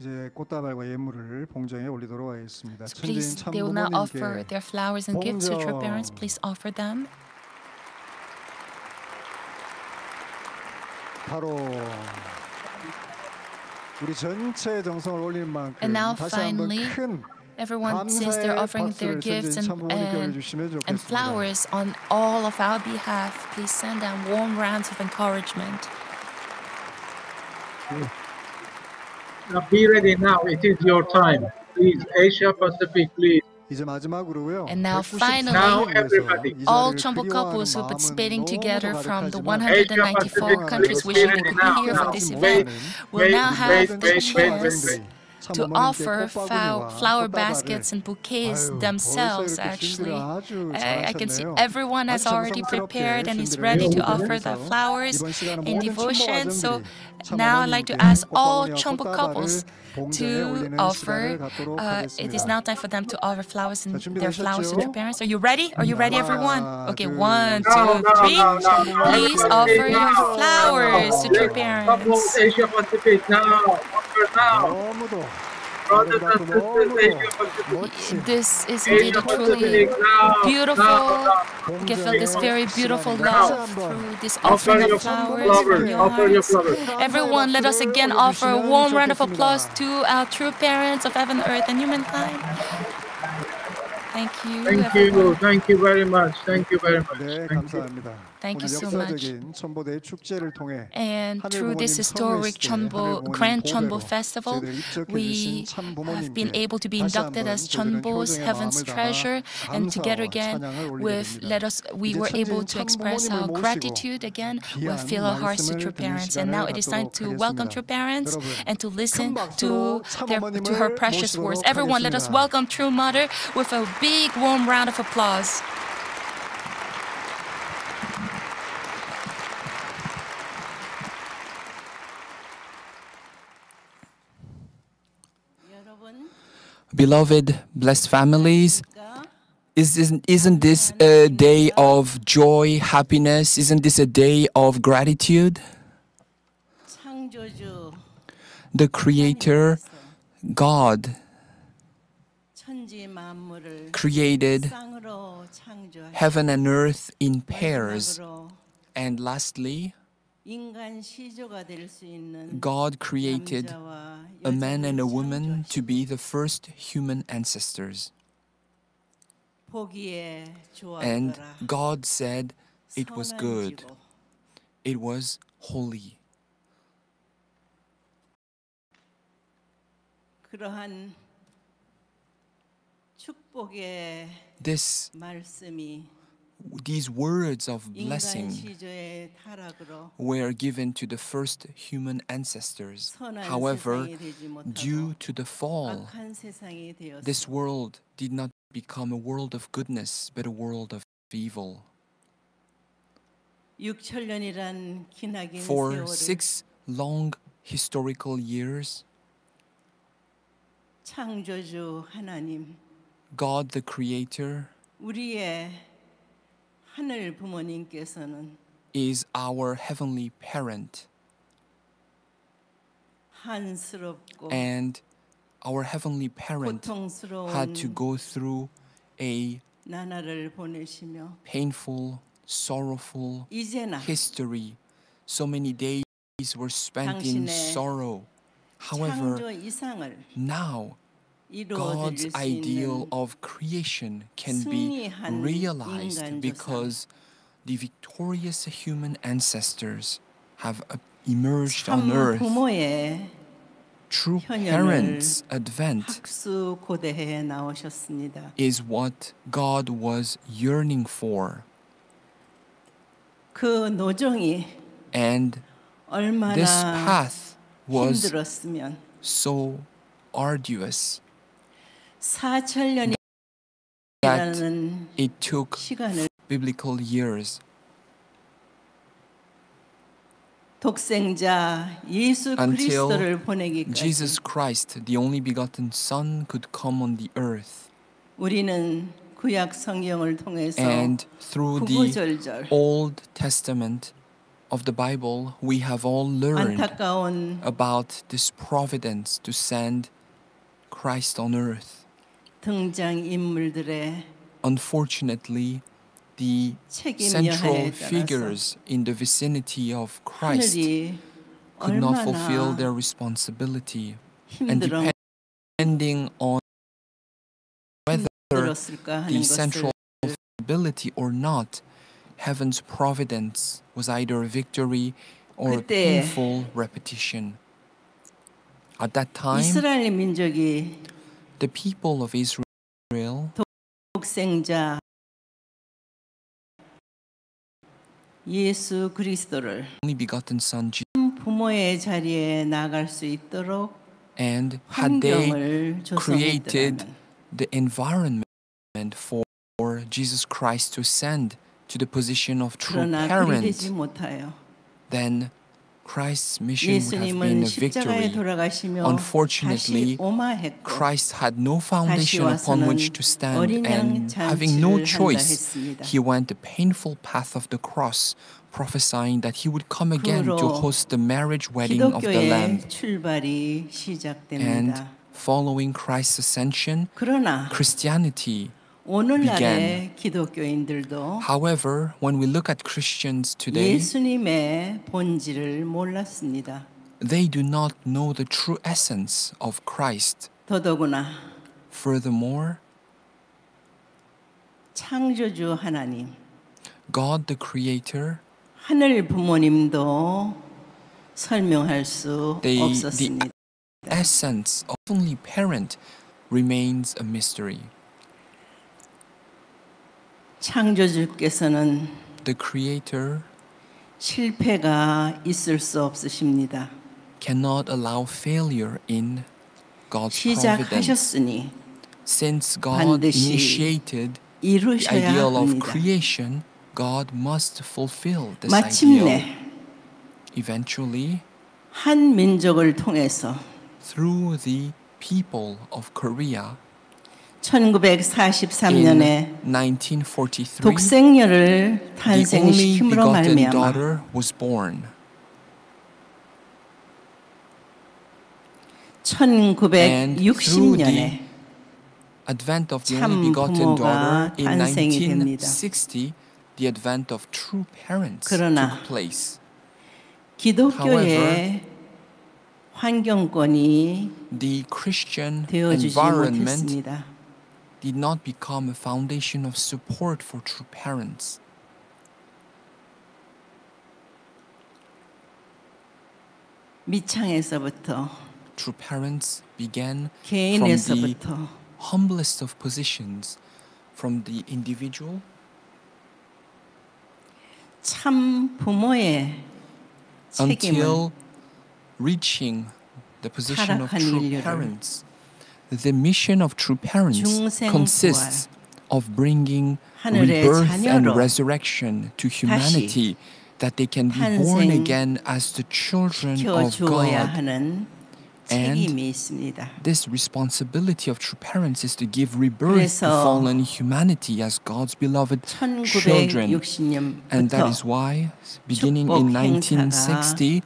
이제 꽃다발과 예물을 봉정에 올리도록 하겠습니다. So 천주인 please, they will now offer 참부모님께 their flowers and gifts to true 봉정. parents. Please offer them. 바로 우리 전체 정성을 올리는 만큼 And now 다시 한번 finally, 큰 Everyone, since they're 감사의 offering their 박수를 gifts 천주인 and, 참부모님께 and, 올려주시면 and 좋겠습니다. flowers on all of our behalf, please send down warm rounds of encouragement. Now be ready now. It is your time. Please, Asia Pacific, please. And now finally, now all Chonbo couples who participating together from the 194 countries wishing to be here for this event will now have the chance to offer flower baskets and bouquets themselves actually. I, I can see everyone has already prepared and is ready to offer the flowers in devotion. So now I'd like to ask all Chonbo couples to offer. Uh, it is now time for them to offer flowers and their flowers to their parents. Are you ready? Are you ready, everyone? Okay, one, No, two, no, three. Please offer your flowers to your parents now. Brothers and sisters, this. Is indeed a truly beautiful give out this very beautiful love through this offering of flowers your. Everyone, let us again offer a warm round of applause to our true parents of heaven, earth, and humankind. Thank you. Thank everyone. you. Thank you very much. Thank you very much. Thank you. Thank you so much. And through this historic Chonbo, Grand Chonbo Festival, we have been able to be inducted as Chonbo's Heaven's Treasure, and together again with let us we were able to express our gratitude again with fill our hearts to true parents. And now it is time to welcome true parents and to listen to their to her precious words. Everyone, let us welcome True Mother with a big warm round of applause. Beloved, blessed families, isn't, isn't this a day of joy, happiness? Isn't this a day of gratitude? The Creator, God, created heaven and earth in pairs. And lastly, God created a man and a woman to be the first human ancestors. And God said it was good, it was holy. This these words of blessing were given to the first human ancestors. However, due to the fall, this world did not become a world of goodness, but a world of evil. For six long historical years, God the Creator 하늘 부모님께서는 is our heavenly parent, 한스럽고 and our heavenly parent 고통스러운 had to go through a 나날을 보내시며 painful, sorrowful 이제나 history. So many days were spent in 당신의 sorrow. However, 창조 이상을 now 이루어 God's ideal of creation can be realized because the victorious human ancestors have uh, emerged on earth. True parents' advent is what God was yearning for. And this path was so arduous that it took biblical years. Until Jesus Christ, the only begotten Son, could come on the earth. And through the Old Testament of the Bible, we have all learned about this providence to send Christ on earth. Unfortunately, the central figures in the vicinity of Christ could not fulfill their responsibility. And depending on whether the central ability or not, heaven's providence was either a victory or a painful repetition. At that time, the people of Israel 독생자 예수 그리스도를 only begotten son Jesus, 부모의 자리에 나갈 수 있도록 and had they 환경을 created 조성했더라면 the environment for Jesus Christ to ascend to the position of true 그러나 그리 parent, 되지 못하여 then Christ's mission would have been a victory. Unfortunately, Christ had no foundation upon which to stand, and having no choice, he went the painful path of the cross, prophesying that he would come again to host the marriage wedding of the Lamb. And following Christ's ascension, Christianity 오늘날의 기독교인들도 However, when we look at Christians today, 예수님의 본질을 몰랐습니다. they do not know the true essence of Christ. 더더구나 Furthermore, 창조주 하나님, God the Creator, 하늘 부모님도 설명할 수 the, the 없었습니다. essence of only parent remains a mystery. 창조주께서는 The Creator 실패가 있을 수 없으십니다. cannot allow failure in God's providence. 시작하셨으니 Since God 반드시 initiated the 이루셔야 ideal of 합니다. creation, God must fulfill this ideal. 마침내 Eventually, 한 민족을 통해서 through the people of Korea, 1943년에 in 1943, 독생녀를 탄생시킴으로 말미암아 born. 1960년에 Advent of the 참 only begotten daughter in 탄생이 됩니다. 1960, the advent of true parents 그러나 took place. 기독교의 환경권이 The Christian 되어주지 environment 못했습니다. did not become a foundation of support for true parents. 미창에서부터 True parents began from the 개인에서부터 humblest of positions, from the individual 참 부모의 책임은 until reaching the position of 타락한 true 인류를 parents. the mission of true parents consists of bringing rebirth and resurrection to humanity that they can be born again as the children of God. And this responsibility of true parents is to give rebirth to fallen humanity as God's beloved children. And that is why, beginning in 1960,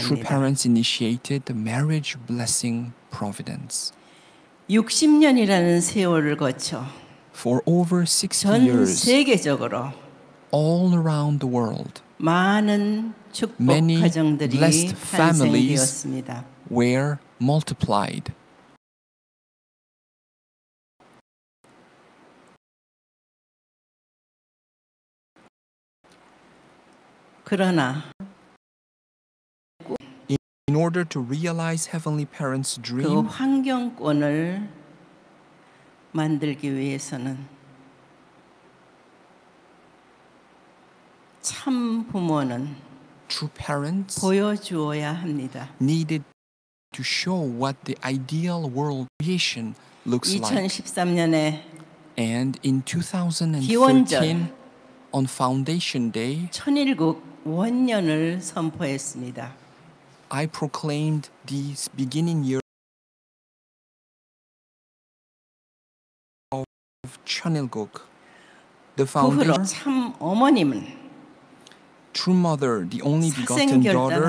true parents initiated the marriage blessing providence. 60년이라는 세월을 거쳐 For over 60 전 세계적으로 all around the world, 많은 축복 Many 가정들이 blessed families 탄생되었습니다. were multiplied. 그러나 In order to realize Heavenly Parents' 그 dream, 환경권을 만들기 위해서는 참 부모는 true parents 보여주어야 합니다. needed to show what the ideal world creation looks like. 2013년에 And in 기원절 2013, on Foundation Day, 천일국 원년을 선포했습니다. I proclaimed these beginning years of Chonilguk. The founder, 참 어머님은 true mother, the only begotten daughter,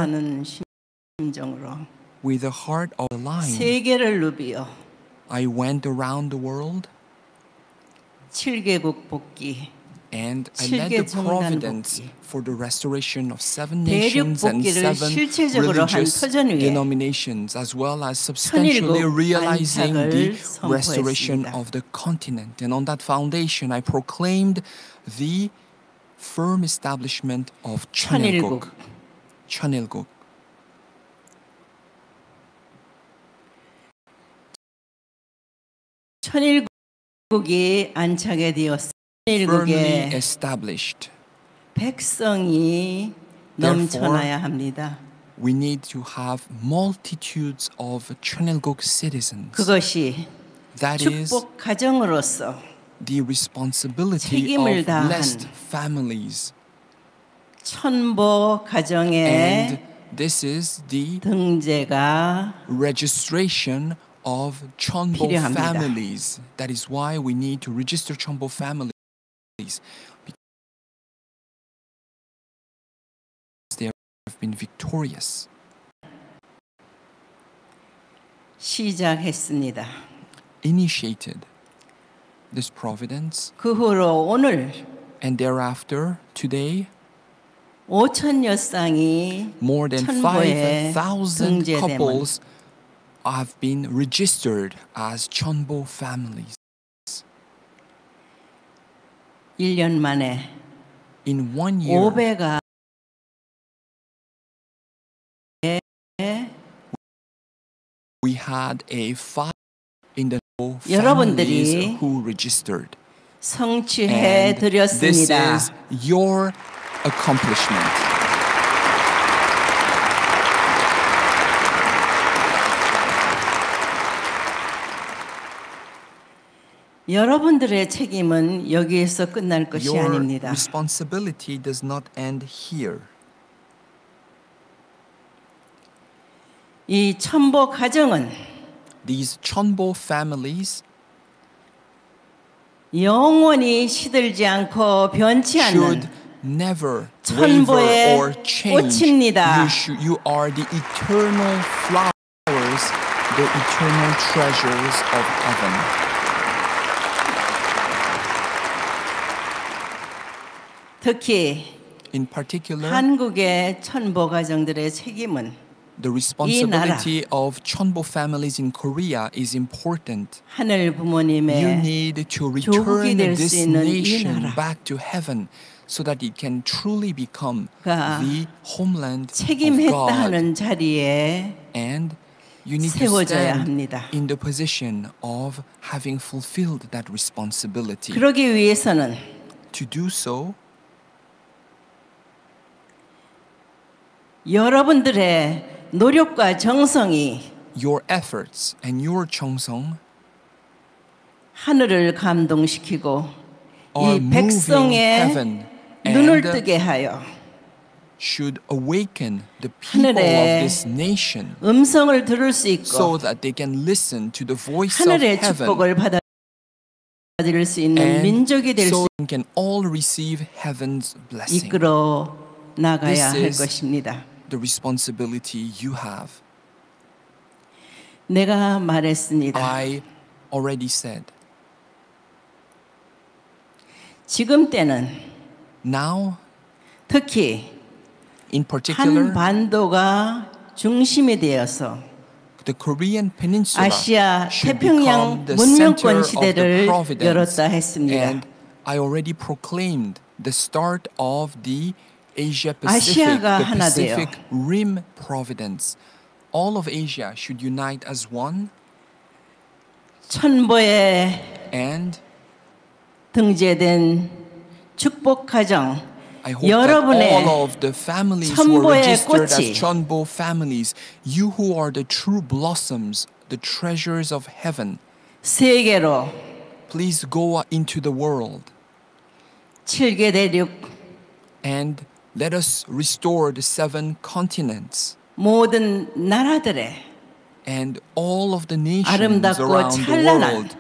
심정으로 with a heart of lion, 세계를 누비어 I went around the world. 7개국 복귀 and I led the 칠개 정단 providence 복귀. for the restoration of seven 대륙 nations and 복귀를 seven 실체적으로 한 religious 터전 위에 denominations, as well as substantially 천일국 realizing the 안착을 restoration 선포했습니다. of the continent. And on that foundation, I proclaimed the firm establishment of 천일국. Chanilguk. Chanilguk. 천일국이 안착이 되었습니다. Firmly 천일국에 established. 백성이 넘쳐나야 합니다. We need to have multitudes of Chanilguk citizens. 그것이 That is 축복 가정으로서 the responsibility 책임을 of 다한 blessed families. 천보 가정의 And this is the 등재가 registration of Chonbo 필요합니다. families. That is why we need to register Chonbo families. Because they have been victorious. 시작했습니다. Initiated this providence. 그 후로 오늘 And thereafter, today, 5천여 쌍이 more than 천보에 5,000 등재됨은 couples have been registered as Chonbo families. 1년 만에 In one year, 5배가 we had a five in the 여러분들이 families who registered. 성취해 And this 드렸습니다. is your accomplishment. 여러분들의 책임은 여기에서 끝날 것이 Your 아닙니다. responsibility does not end here. 이 천보 가정은 These Chonbo families 영원히 시들지 않고 변치 않는 never 천보의 or change. 꽃입니다. You, should, you are the eternal flowers, the eternal treasures of heaven. 특히 In particular, 한국의 천보 가정들의 책임은 the responsibility of Chonbo families in Korea is important. 하늘 You 부모님의 need to return this nation back to heaven so that it can truly become 가 the homeland of God. 하는 자리에 And you need to 세워져야 stand 합니다. in the position of having fulfilled that responsibility. 그러기 위해서는 To do so, 여러분들의 노력과 정성이 your efforts and your cheongsong 하늘을 감동시키고 이 백성의 눈을 뜨게 하여 should awaken the people of 하늘의 this nation 음성을 들을 수 있고 so that they can listen to the voice of 하늘의 heaven 축복을 받아들일 수 있는 and 민족이 될수 so can all receive heaven's blessing. 이끌어 나가야 할 것입니다. the responsibility you have. 내가 말했습니다. I already said. 지금 때는 Now, 특히 in particular, 한반도가 중심이 되어서 the Korean Peninsula 아시아 should 태평양 become the center 문명권 of the 시대를 providence. 열었다 했습니다. And I already proclaimed the start of the Asia Pacific, 아시아가 the 하나 돼요. Pacific Rim providence. All of Asia should unite as one, 천보에 and 등재된 축복 가정 I hope that 여러분의 all of the families who are 천보의 registered 꽃이 as Chonbo families, you who are the true blossoms, the treasures of heaven, 세계로 please go into the world 칠개 대륙 and let us restore the seven continents 모든 나라들의 and all of the nations 아름답고 around the 찬란한 world.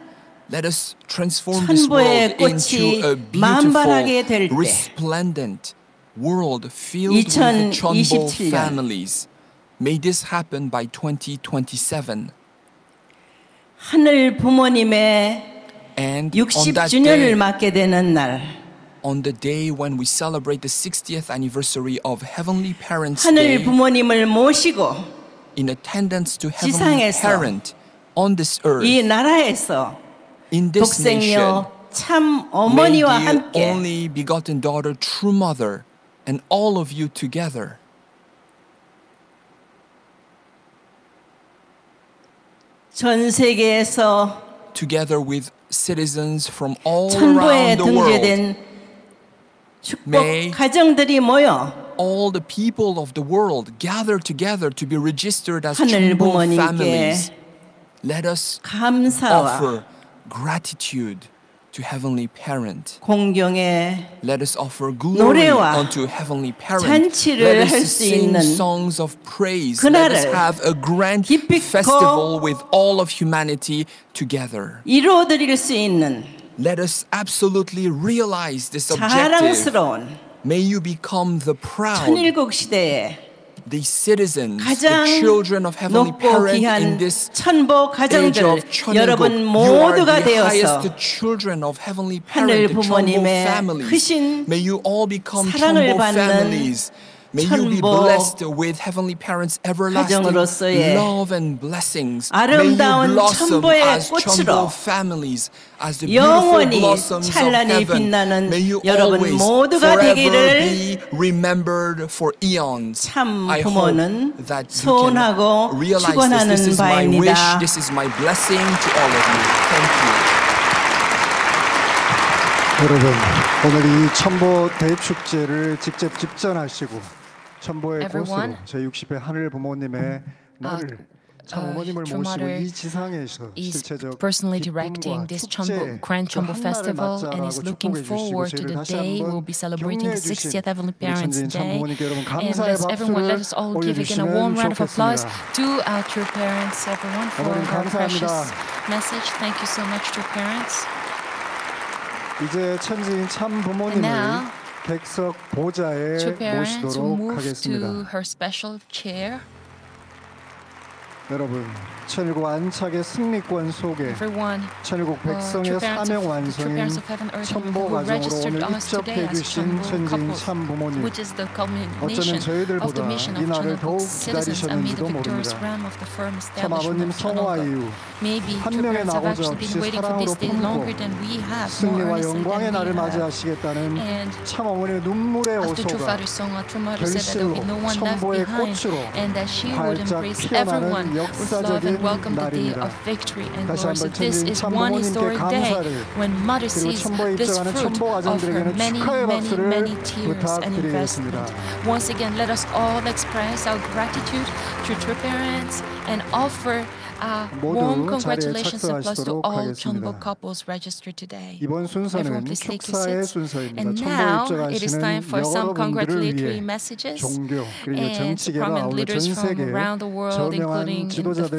Let us transform this 천보의 world into a 꽃이 만발하게 beautiful, 될 때 resplendent world filled with Chonbo 2027년. families. May this happen by 2027. 하늘 부모님의 And on that 60주년을 day, 맞게 되는 날 on the day when we celebrate the 60th anniversary of Heavenly Parents 하늘 Day, 부모님을 모시고 in attendance to Heavenly 지상에서 Parent on this earth, 이 나라에서 in this nation, 독생녀 참 may 어머니와 the 함께 only begotten daughter, true mother, and all of you together 전 세계에서 together with citizens from all 천부에 around the world, 등재된 축복 May- 가정들이 모여 all the people of the world gather together to be registered as 하늘 Chumbo 부모님께 families. Let us 감사와 offer gratitude to Heavenly Parent. 공경의 Let us offer glory 노래와 unto Heavenly Parent. 잔치를 Let 할 us 수 sing 있는 songs of praise. Let us 그날을 have a grand 기필코 festival with all of humanity together. 이루어드릴 수 있는 let us absolutely realize this objective. May you become the proud, the citizens, the children of heavenly parents in this age of 천국. You are the highest children of heavenly parents, the families. May you all become Chonbo families. May you be blessed with heavenly parents everlasting love and blessings. May you blossom as 천보 families as the beautiful blossoms of heaven. May you always forever be remembered for eons. I hope that you can realize this. This is my wish. This is my blessing to all of you. Thank you. 여러분, 오늘 이 천보 대입축제를 직접 집전하시고 천보의 꽃으로 제60회 하늘 부모님의 날을 참 어머님을 모시고 이 지상에서 실체적 personally directing this Chonbo Grand Chonbo Festival and is looking forward to the day we'll be celebrating the 60th Heavenly Parents Day. And let's everyone, let us all give again a warm round of applause to our true parents, everyone, for your precious message. Thank you so much, true parents. 이제 천지인 참 부모님을 now, 객석 보좌에 True parents will 모시도록 move to 하겠습니다. her special chair. 여러분 천일국 안착의 승리권 속에 천일국 백성의 사명 완성인 천보 과정으로 오늘 입적해 주신 천진 참 부모님. 어쩌면 저희들보다 이 날을 더욱 기다리셨는지도 모릅니다. 참 아버님 성화 이후 한 명의 낙오자 없이 사랑으로 품고 승리와 영광의 날을 맞이하시겠다는 참 어머니의 눈물의 어소가 결실로 천보의 꽃으로 활짝 피어나는 With love and welcome the day of victory and glory. This is one historic day when mother sees this fruit of her many, many, many tears and investment. Once again, let us all express our gratitude to true parents and offer uh, 모두 warm 자리에 congratulations and plus to 착석하시도록 all 하겠습니다. Chunbo couples registered today. 이번 순서는 Everyone please take your 축사의 seats. 순서입니다. And 천보에 now it is time 입장하시는 for some 여러분들을 congratulatory 위해 messages 종교 그리고 and to 정치계가 prominent 아울러 전 leaders from 세계 around the world, 저명한 including in the 지도자들